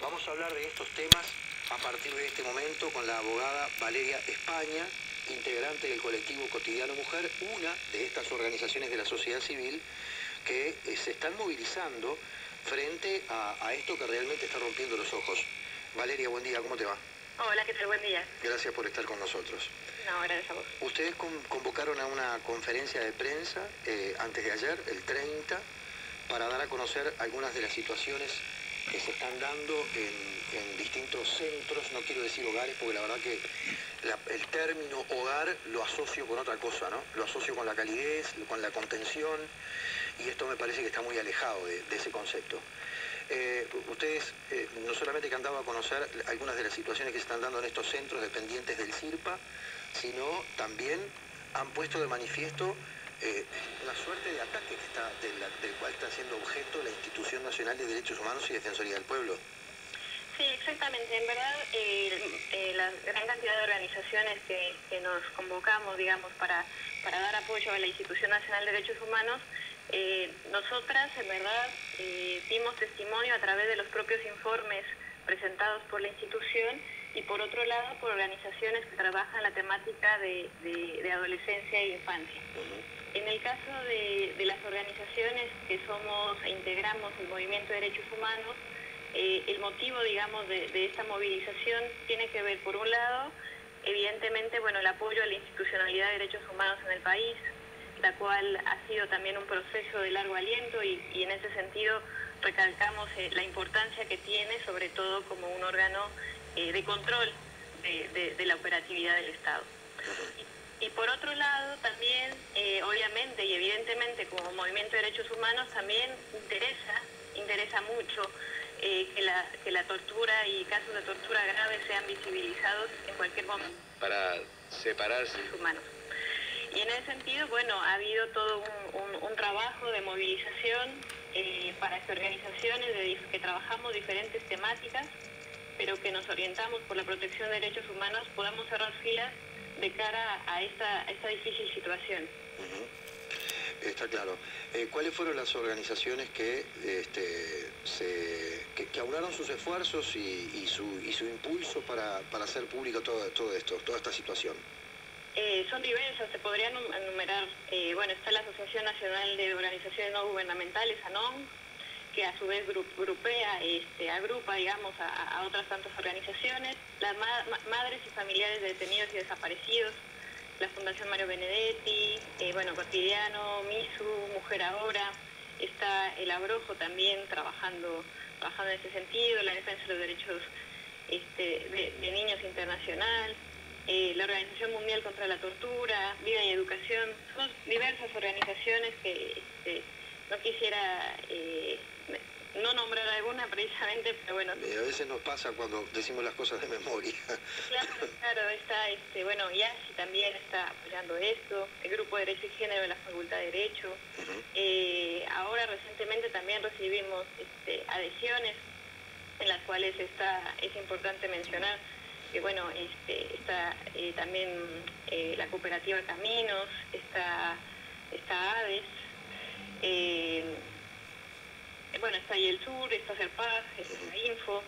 Vamos a hablar de estos temas a partir de este momento con la abogada Valeria España, integrante del colectivo Cotidiano Mujer, una de estas organizaciones de la sociedad civil que eh, se están movilizando frente a, esto que realmente está rompiendo los ojos. Valeria, buen día, ¿cómo te va? Hola, ¿qué tal? Buen día. Gracias por estar con nosotros. No, gracias a vos. Ustedes convocaron a una conferencia de prensa eh, antes de ayer, el 30, para dar a conocer algunas de las situaciones que se están dando en, distintos centros, no quiero decir hogares, porque la verdad que el término hogar lo asocio con otra cosa, ¿no? Lo asocio con la calidez, con la contención, y esto me parece que está muy alejado de, ese concepto. Eh, ustedes eh, no solamente que han dado a conocer algunas de las situaciones que se están dando en estos centros dependientes del CIRPA, sino también han puesto de manifiesto eh, la suerte de ataque que del, cual está siendo objeto la Institución Nacional de Derechos Humanos y Defensoría del Pueblo. Sí, exactamente. En verdad, eh, la gran cantidad de organizaciones que, nos convocamos, digamos, para, para, dar apoyo a la Institución Nacional de Derechos Humanos, eh, nosotras, en verdad, dimos testimonio a través de los propios informes presentados por la institución y por otro lado por organizaciones que trabajan la temática de, adolescencia e infancia. En el caso de, las organizaciones que somos e integramos el movimiento de derechos humanos, eh, el motivo, digamos, de, esta movilización tiene que ver, por un lado, evidentemente, bueno, el apoyo a la institucionalidad de derechos humanos en el país, la cual ha sido también un proceso de largo aliento y, en ese sentido recalcamos eh, la importancia que tiene, sobre todo como un órgano eh, de control de, la operatividad del Estado. Y, por otro lado, también, eh, obviamente y evidentemente como Movimiento de Derechos Humanos, también interesa, interesa mucho eh, que, la, que la tortura y casos de tortura grave sean visibilizados en cualquier momento. Para separarse. Humanos. Y en ese sentido, bueno, ha habido todo un, trabajo de movilización para que organizaciones que trabajamos diferentes temáticas pero que nos orientamos por la protección de derechos humanos, podamos cerrar filas de cara a esta, esta difícil situación. Está claro. Eh, ¿Cuáles fueron las organizaciones que, este, se, que, aunaron sus esfuerzos y, su, y su impulso para, hacer público todo, todo esto, toda esta situación? Eh, son diversas, se podrían enumerar. Eh, bueno, está la Asociación Nacional de Organizaciones No Gubernamentales, ANOM, que a su vez grupea, este, agrupa, digamos, a, otras tantas organizaciones, las madres y familiares de detenidos y desaparecidos, la Fundación Mario Benedetti, eh, bueno, Cotidiano, MISU, Mujer Ahora, está el Abrojo también trabajando, trabajando en ese sentido, la defensa de los derechos este, de, niños internacional, eh, la Organización Mundial contra la Tortura, Vida y Educación, son diversas organizaciones que este, no quisiera eh, no nombrar alguna precisamente, pero bueno. a veces nos pasa cuando decimos las cosas de memoria. Claro, claro, está, este, bueno, YASI también está apoyando esto, el Grupo de Derecho y Género de la Facultad de Derecho. Eh, ahora recientemente también recibimos este, adhesiones en las cuales está, es importante mencionar que bueno, este, está eh, también eh, la cooperativa Caminos, está, está ADES, bueno, está ahí el Sur, está CERPAG, está Info.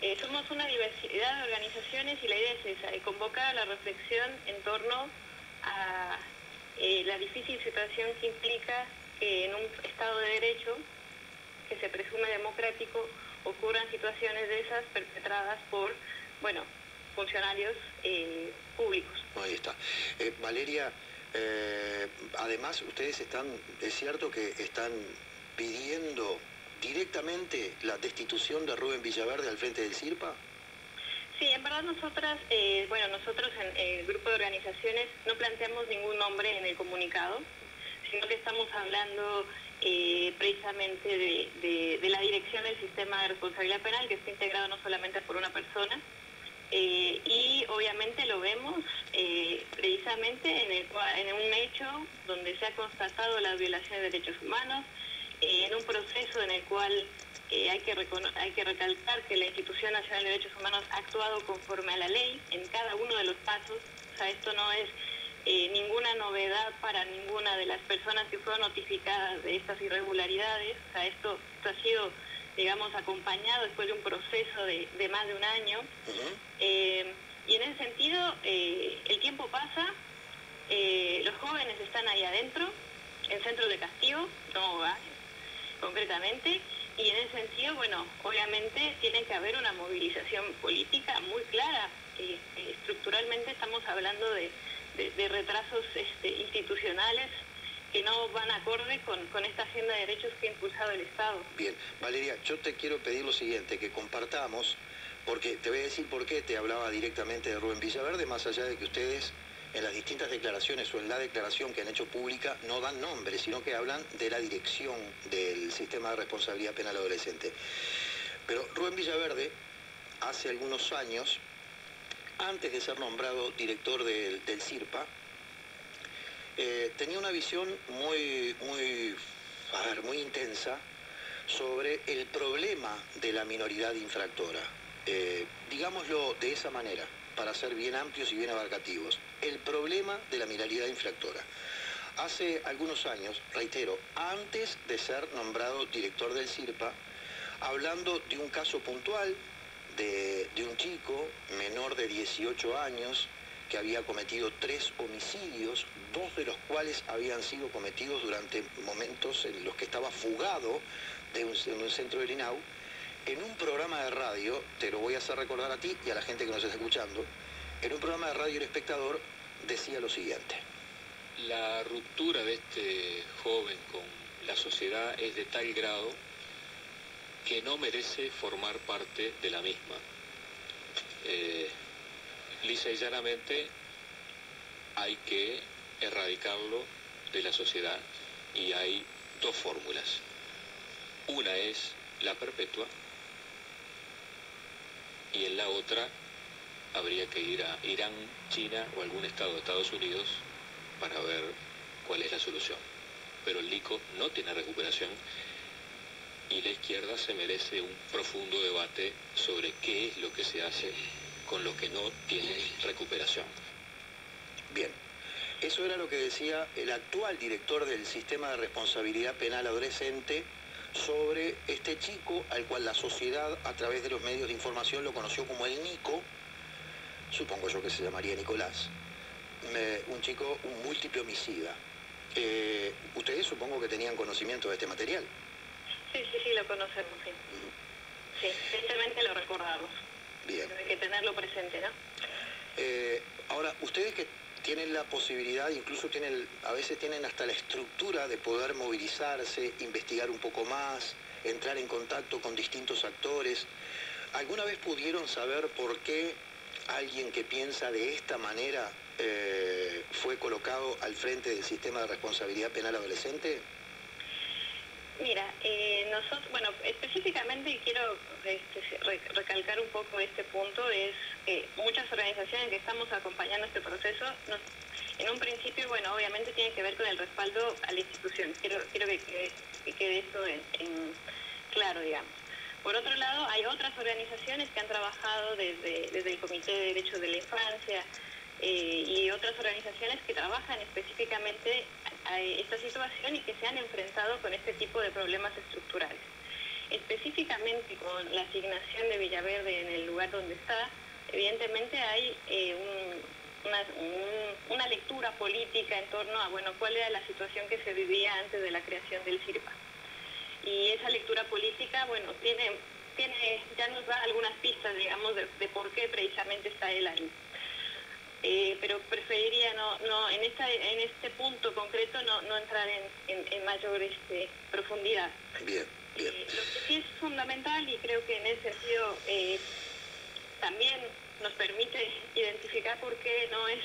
Eh, somos una diversidad de organizaciones y la idea es esa, convocar a la reflexión en torno a eh, la difícil situación que implica que en un Estado de Derecho, que se presume democrático, ocurran situaciones de esas perpetradas por, bueno, funcionarios eh, públicos. Ahí está. Valeria, además ustedes están, es cierto que están pidiendo directamente la destitución de Rubén Villaverde al frente del CIRPA? Sí, en verdad nosotras, eh, bueno, nosotros en el grupo de organizaciones no planteamos ningún nombre en el comunicado, sino que estamos hablando eh, precisamente de, la dirección del sistema de responsabilidad penal, que está integrado no solamente por una persona, eh, y obviamente lo vemos precisamente en, en un hecho donde se ha constatado la violación de derechos humanos, eh, en un proceso en el cual eh, hay, que hay que recalcar que la Institución Nacional de Derechos Humanos ha actuado conforme a la ley en cada uno de los pasos. O sea, esto no es eh, ninguna novedad para ninguna de las personas que fueron notificadas de estas irregularidades. O sea, esto ha sido digamos, acompañado después de un proceso de, más de un año. Eh, y en ese sentido, eh, el tiempo pasa, eh, los jóvenes están ahí adentro, en centros de castigo, no hogares, concretamente, y en ese sentido, bueno, obviamente tiene que haber una movilización política muy clara. estructuralmente estamos hablando de, retrasos este, institucionales que no van acorde con, con, esta agenda de derechos que ha impulsado el Estado. Bien, Valeria, yo te quiero pedir lo siguiente, que compartamos, porque te voy a decir por qué te hablaba directamente de Rubén Villaverde, más allá de que ustedes en las distintas declaraciones o en la declaración que han hecho pública no dan nombres, sino que hablan de la dirección del sistema de responsabilidad penal adolescente. Pero Rubén Villaverde, hace algunos años, antes de ser nombrado director del, del CIRPA, eh, tenía una visión muy, muy, muy intensa sobre el problema de la minoridad infractora. Eh, digámoslo de esa manera, para ser bien amplios y bien abarcativos. El problema de la minoridad infractora. Hace algunos años, reitero, antes de ser nombrado director del CIRPA, hablando de un caso puntual de, de un chico menor de 18 años que había cometido tres homicidios, dos de los cuales habían sido cometidos durante momentos en los que estaba fugado de un, centro del INAU, en un programa de radio, te lo voy a hacer recordar a ti y a la gente que nos está escuchando, en un programa de radio El Espectador decía lo siguiente. La ruptura de este joven con la sociedad es de tal grado que no merece formar parte de la misma. Eh, lisa y llanamente hay que erradicarlo de la sociedad y hay dos fórmulas. Una es la perpetua y en la otra habría que ir a Irán, China o algún estado de Estados Unidos para ver cuál es la solución. Pero el LICO no tiene recuperación y la izquierda se merece un profundo debate sobre qué es lo que se hace con lo que no tiene recuperación. Bien, eso era lo que decía el actual director del Sistema de Responsabilidad Penal Adolescente sobre este chico al cual la sociedad a través de los medios de información lo conoció como el Nico, supongo yo que se llamaría Nicolás, un chico, un múltiple homicida. Eh, ustedes supongo que tenían conocimiento de este material. Sí, sí, sí, lo conocemos, sí. Sí, tristemente lo recordamos. Bien. hay que tenerlo presente, ¿no? Eh, ahora, ustedes que tienen la posibilidad, incluso tienen, a veces tienen hasta la estructura de poder movilizarse, investigar un poco más, entrar en contacto con distintos actores. ¿Alguna vez pudieron saber por qué alguien que piensa de esta manera eh, fue colocado al frente del sistema de responsabilidad penal adolescente? Mira, eh, nosotros, bueno, específicamente quiero este, recalcar un poco este punto, es que muchas organizaciones que estamos acompañando este proceso, en un principio, bueno, obviamente tiene que ver con el respaldo a la institución, quiero, quiero que, quede, esto en, claro, digamos. Por otro lado, hay otras organizaciones que han trabajado desde, desde el Comité de Derechos de la Infancia, eh, y otras organizaciones que trabajan específicamente esta situación y que se han enfrentado con este tipo de problemas estructurales. Específicamente con la asignación de Villaverde en el lugar donde está, evidentemente hay eh, una, lectura política en torno a bueno cuál era la situación que se vivía antes de la creación del CIRPA. Y esa lectura política, bueno, tiene, tiene, ya nos da algunas pistas, digamos, de, de por qué precisamente está él ahí. Eh, pero preferiría no, no en, esta, en este punto concreto no, no entrar en, mayor este, profundidad. Bien, bien. Eh, lo que sí es fundamental y creo que en ese sentido eh, también nos permite identificar por qué no es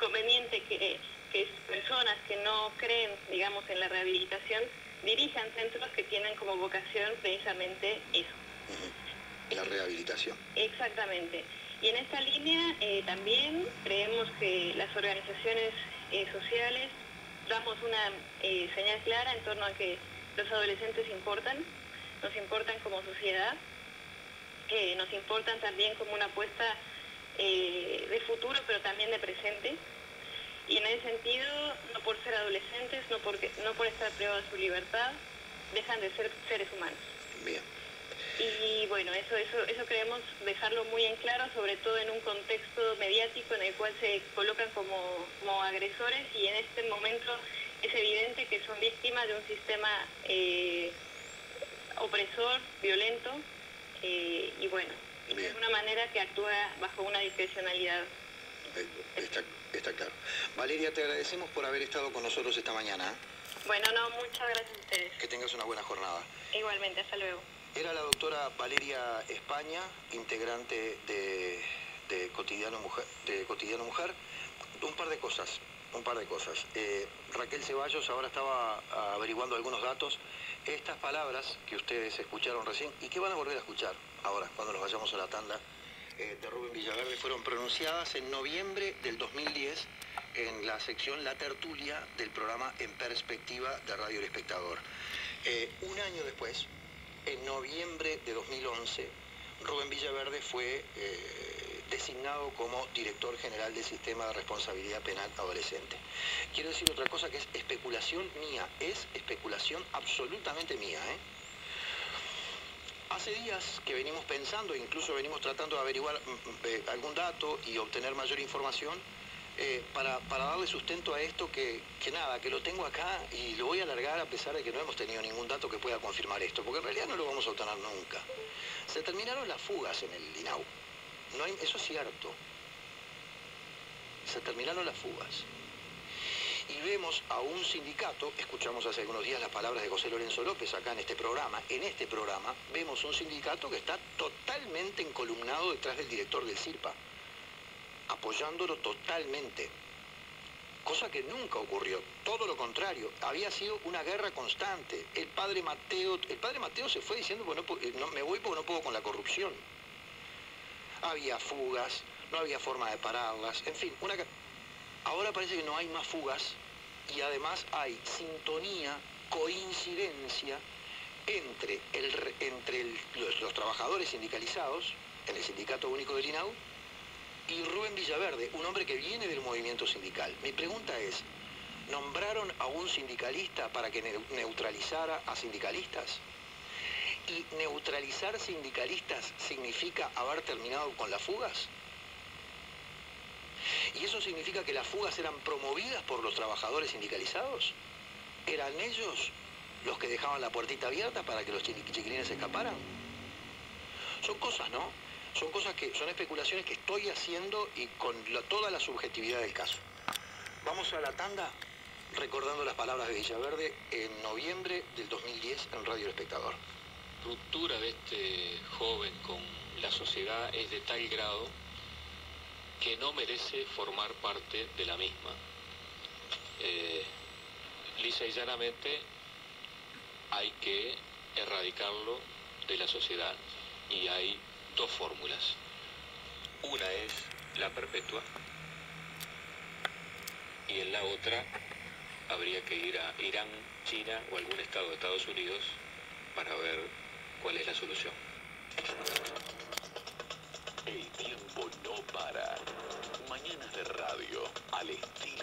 conveniente que, que personas que no creen, digamos, en la rehabilitación dirijan centros que tienen como vocación precisamente eso. La rehabilitación. Exactamente. Y en esta línea eh, también que las organizaciones eh, sociales damos una eh, señal clara en torno a que los adolescentes importan, nos importan como sociedad, nos importan también como una apuesta de futuro, pero también de presente. Y en ese sentido, no por ser adolescentes, no, porque, no por estar privados de su libertad, dejan de ser seres humanos. Bien. Y bueno, eso, eso, eso queremos dejarlo muy en claro, sobre todo en un contexto mediático en el cual se colocan como, como agresores y en este momento es evidente que son víctimas de un sistema eh, opresor, violento, eh, y bueno, de una manera que actúa bajo una discrecionalidad. Eh, está, claro. Valeria, te agradecemos por haber estado con nosotros esta mañana. Bueno, no, muchas gracias a ustedes. Que tengas una buena jornada. Igualmente, hasta luego. Era la doctora Valeria España, integrante de, Cotidiano Mujer, de Cotidiano Mujer. Un par de cosas, un par de cosas. Eh, Raquel Ceballos ahora estaba averiguando algunos datos. Estas palabras que ustedes escucharon recién y que van a volver a escuchar ahora, cuando nos vayamos a la tanda eh, de Rubén Villaverde, fueron pronunciadas en noviembre del 2010 en la sección La Tertulia del programa En Perspectiva de Radio El Espectador. Eh, un año después, en noviembre de 2011, Rubén Villaverde fue eh, designado como director general del Sistema de Responsabilidad Penal Adolescente. Quiero decir otra cosa que es especulación mía, es especulación absolutamente mía. ¿eh? Hace días que venimos pensando, incluso venimos tratando de averiguar mm, mm, algún dato y obtener mayor información, eh, para, darle sustento a esto que, nada, que lo tengo acá y lo voy a alargar a pesar de que no hemos tenido ningún dato que pueda confirmar esto, porque en realidad no lo vamos a obtener nunca. Se terminaron las fugas en el INAU. No eso es cierto. Se terminaron las fugas. Y vemos a un sindicato, escuchamos hace algunos días las palabras de José Lorenzo López acá en este programa, en este programa vemos un sindicato que está totalmente encolumnado detrás del director del CIRPA apoyándolo totalmente. Cosa que nunca ocurrió, todo lo contrario, había sido una guerra constante. El padre Mateo, el padre Mateo se fue diciendo, bueno, eh, no, me voy porque no puedo con la corrupción. Había fugas, no había forma de pararlas, en fin, una... ahora parece que no hay más fugas y además hay sintonía, coincidencia entre, el, entre los, los, trabajadores sindicalizados en el Sindicato Único del INAU y Rubén Villaverde, un hombre que viene del movimiento sindical. Mi pregunta es, ¿nombraron a un sindicalista para que neutralizara a sindicalistas? ¿Y neutralizar sindicalistas significa haber terminado con las fugas? ¿Y eso significa que las fugas eran promovidas por los trabajadores sindicalizados? ¿Eran ellos los que dejaban la puertita abierta para que los chiquilines escaparan? Son cosas, ¿no? Son cosas que, son especulaciones que estoy haciendo y con toda la subjetividad del caso. Vamos a la tanda recordando las palabras de Villaverde en noviembre del 2010 en Radio El Espectador. Ruptura de este joven con la sociedad es de tal grado que no merece formar parte de la misma. Eh, lisa y llanamente hay que erradicarlo de la sociedad y hay dos fórmulas. Una es la perpetua y en la otra habría que ir a Irán, China o algún estado de Estados Unidos para ver cuál es la solución. El tiempo no para. Mañanas de radio al estilo de la 30.